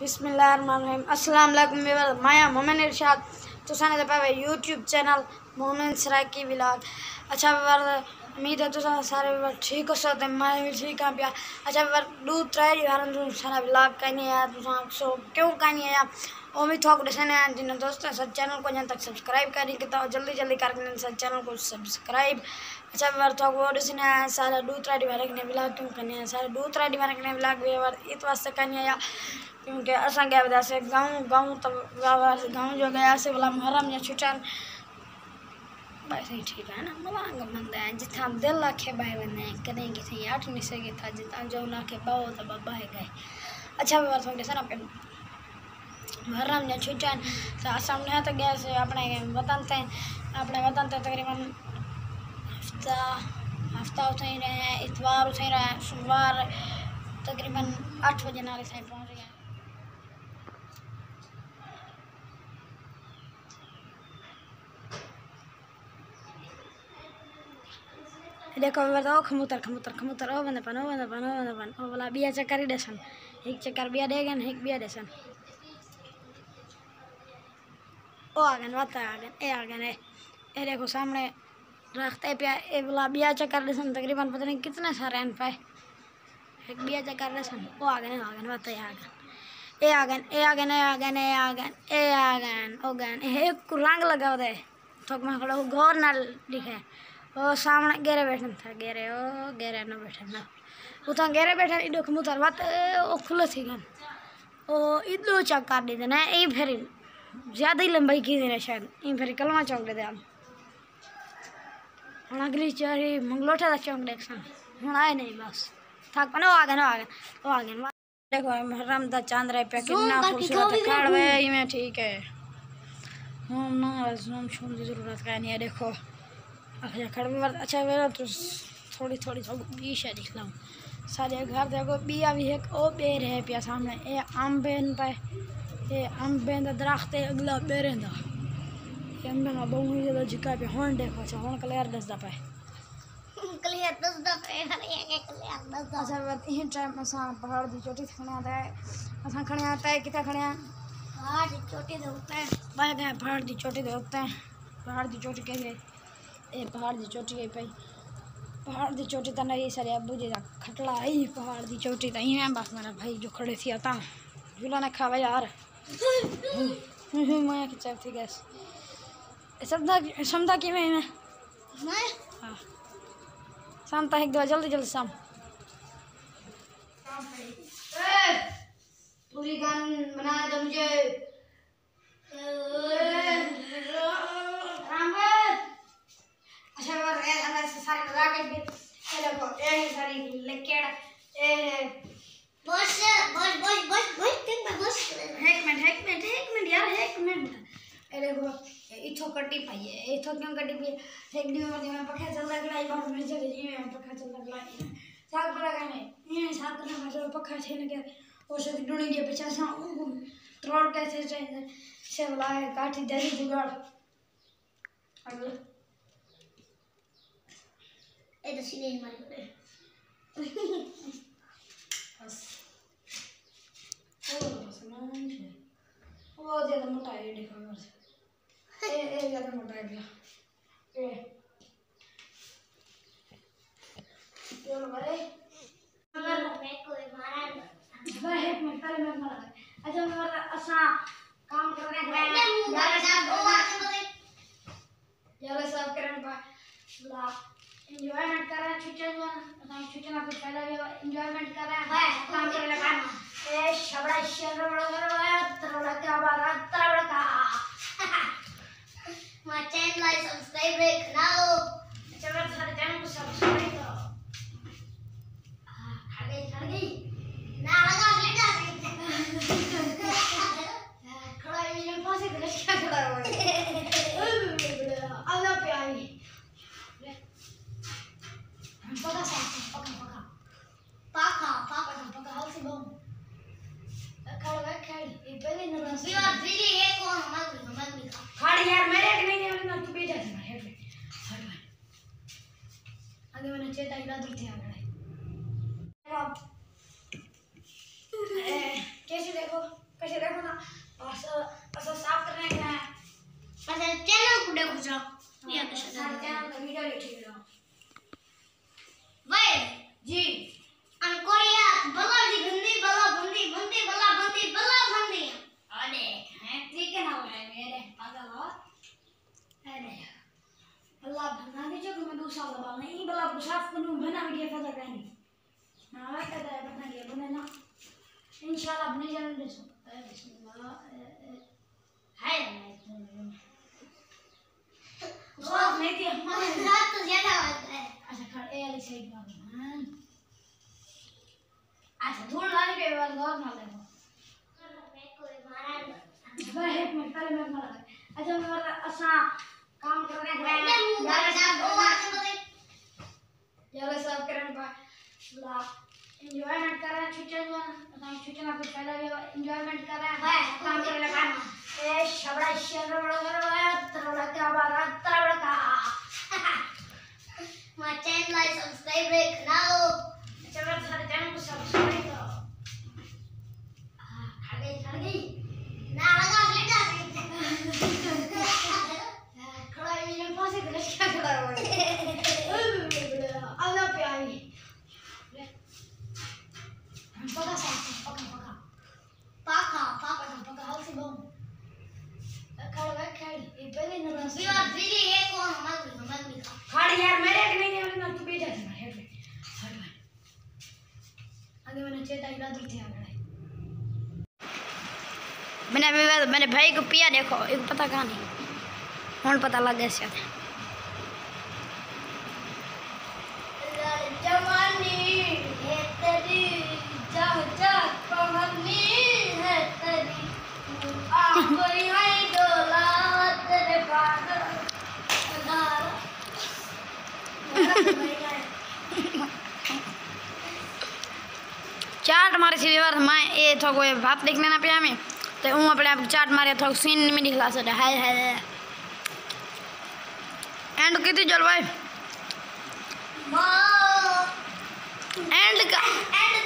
बिस्मिल्लाहिर्रहमानिर्रहीम। अस्सलाम माया मोमिन इरशाद। तो साने यूट्यूब चैनल मोमिन सराकी विलाग अच्छा उम्मीद है तो सारे ठीक हो सकते मैं भी ठीक हाँ पिया अच्छा व्यूअर्स दू त्रै तो सारा व्लॉग कहीं आया तो सो क्यों कहीं आया उम्मीद थोक दसने आया जिन दोस्तों चैनल को जन तक सब्सक्राइब करें कि तो जल्दी जल्दी करके सब चैनल को सब्सक्राइब। अच्छा व्यूअर्स थोक वो दसने आया सारा दू त्रै व्लॉग क्यों कहीं आया सारा दू त्रै वारे ने व्लॉग व्यूअर्स इत वास्ते कहीं आया क्योंकि असां गया वजह से गाँव गाँव तो जो गया से बोला मुहर्रम या छुटन बस ही ठीक है ना? मलांग दिल आखे बाय वने कदें किथे आठ जिथा जो ना के बाओ तो गए। अच्छा बात होंगे सर या छुटन तो ने तो गया से अपने वतन थे अपने वतन तकरीबन हफ़्ता हफ़्ता उठे रहे इतवार उठे रहे सोमवार तकरीबन आठ बजे नाले से पहुँच गए। देखो बताओ खमुतर खमुतर खमुतर ओ बंदे पन ओ बंदे पन ओ बंदे पन ओ बोला बिया चक्कर ही देसन एक चक्कर बिया देगन एक बिया देसन ओ आगन वाता आगन ए आगन ए ए देखो सामने रखते पे ए बोला बिया चक्कर देसन तकरीबन पता नहीं कितने सारे अन पाए एक बिया चक्कर देसन ओ आगन ए आगन वाता ए आगन ए आगन ए आगन ए आगन ए आगन ए आगन ओ गन एक रंग लगाओ दे थोक में खड़ा गौर ना लिखे ओ सामने गेरे बैठन था गेरे ओ गेरे न बैठन ना उतना गेरे बैठन इडो खमुतर बात ओ खुले थी गन। ओ इदो चक कर दी ना ई फेरी ज़्यादा ही लंबाई की थी शायद ई फेरी कलमा चौक दे हम हम अगली चारी मंगलोटा दा चौक देख सन। हम आए नहीं बस। थक पनो आ गए आ गए ओ आ गए। देखो मुहर्रम दा चाँद रहे पे कितना खूबसूरत खड़वे ई में ठीक है। हम ना जूम शूम की ज़रूरत का नहीं है देखो। अच्छा खड़े में अच्छा मेरा तो थोड़ी थोड़ी थोड़ी बीश है दिख लूँ सारे घर देखो बिया भी एक ओ बेर है पिया सामने ए आम बेन पे ए आम दा दरख्त है अगला बेरे दा। ये आम बेन बहु ही ज़्यादा झिका पे होन देखो अच्छा होन क्लियर दस दा पे क्लियर अच्छा टाइम असा पहाड़ दी चोटी खणे आता है। असा खणे आता है किथे खणे हाँ? छोटी दे ऊपर बाहर गए पहाड़ दी चोटी पहाड़ दी चोटी ए पहाड़ दी चोटी है भाई। पहाड़ दी चोटी तो नहीं सारे अबू जी खटला आई पहाड़ दी चोटी तो ही बस मेरा भाई जो खड़े थी आता। झूला ने खावा यार। मैं खिंचा थी गैस। समझा समझा कि मैं? हाँ। शाम तक एक दो जल्दी जल्दी शाम। पूरी गान बना दो मुझे। ये देखो ये सारी लकेड़। ये बस बस बस बस बस ठीक एक मिनट एक मिनट एक मिनट यार एक मिनट। ये देखो इथो कटी पाई है इथो क्यों कटी पाई एक दिन में मैं पखा चल रहा बहुत में चले जी मैं पखा चल रहा साग पड़ा का नहीं ये साग करना मज़ा पखा छे ने के और से डुणी के पीछे सा त्रोड़ कैसे से से बोला काठी दे जुगाड़। अगले तो ही मार ओ बस ना वो ज़्यादा मोटा है देखो बस ए ए ज़्यादा मोटा है भैया ए चलो भाई मगर मैं कोई मारा नहीं भाई एक मिनट पहले मैं मारा अच्छा मैं मारा असा काम करने मैं गया मुँह कर जा ओ आज यार सब करने पा ला एंजॉयमेंट कर रहे हैं छुट्टियों में असा छुट्टियों में कुछ पहले एंजॉयमेंट कर रहे है, काम कर लगा ए शबड़ा शबड़ा बड़ा बड़ा तरबड़ा क्या बात तरबड़ा का। माय चैनल लाइक सब्सक्राइब रखना अच्छा मैं सारे चैनल को सब्सक्राइब करो। हाँ, खा गई खा गई। ना लगा लेटा खड़ा है पास ही क्या खड़ा हुआ है आधा पे आई पका सा पका पका पाका पाका पका पका हाल से बम खड़ा है खड़ी ये पहले न रस विवा बिली ये कौन मग मग का खड़ी यार मेरे एक नहीं नहीं ना तू बेटा है हेड में हट में आगे मैंने चेता इला दूर थे आगे कैसे देखो से देखो ना बस बस साफ़ करने के हैं अच्छा चैनल को देखो जाओ ये तो सारे चैनल का वीडियो लिखी रहो भाई जी अंकोरिया बला जी बंदी बला बंदी बंदी बला बंदी बला बंदी अरे हैं ठीक है ना भाई मेरे पागल हो अरे अल्लाह बना दीजिए कि मैं दूसरा दबा नहीं बला को साफ़ करूँ बना वीडियो फ़ायदा करनी ना मैं कहता है बना दिया बने ना इंशाल्लाह अपने चैनल पे सब बिस्मिल्लाह हाय साफ़ नहीं किया रात तो ज़्यादा होता है अच्छा हाँ अच्छा धूल लाने पे बाद गौर ना देखो मैं कोई मारा भाई एक मिनट पहले मैं अच्छा मैं असा काम करने मुँह यार बोले यार साहब करने के ला एंजॉयमेंट कर रहे हैं छुट्टियों में असा छुट्टियों में कुछ भी एंजॉयमेंट कर रहे हैं भाई, काम करने का ए शबड़ा शबड़ा शबड़ा तरबड़ा का बारा तरबड़ा का my channel like subscribe रखना लो अच्छा मेरे सारे चैनल को सब्सक्राइब करो खा गई खा गई ना लगा लेगा खड़ा है ये पास एक क्या खड़ा है आजा पे आई हम पका सकते हैं पका पका पाका पाका पका पका हाल से बम खड़ गए खड़ ये पहले न रस बिना बिजली है कौन मगली मगली का खड़ यार मेरे एक नहीं है ना तू बेटा है हेड पे हट भाई आगे मैंने मैंने भाई को पिया देखो एक पता कहाँ नहीं हूँ पता लग गया शायद। जा जा મારે છે વ્યવહાર માં એ થોડો એ ભાત દેખને ના પ્યા મેં તો હું આપણે ચાટ મારે થોડું સીન में दिखला सकते हाय हाय एंड कितनी जल भाई माँ एंड का एंड